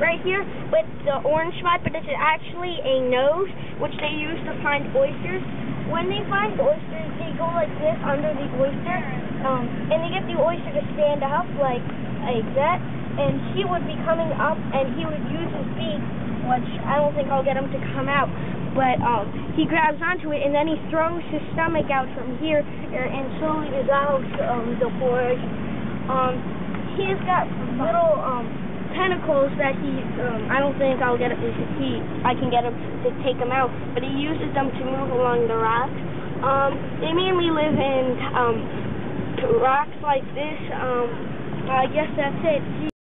right here with the orange spot, but it's actually a nose, which they use to find oysters. When they find oysters, they go like this under the oyster, um, and they get the oyster to stand up like like that, and he would be coming up, and he would use his beak, which I don't think I'll get him to come out, but um, he grabs onto it, and then he throws his stomach out from here, er, and slowly dissolves um, the porridge. Um, he's got little um, tentacles that he, um, I don't think I'll get it, he, I can get him to take them out, but he uses them to move along the rocks. Um, they mainly live in um, rocks like this. Um, I guess that's it.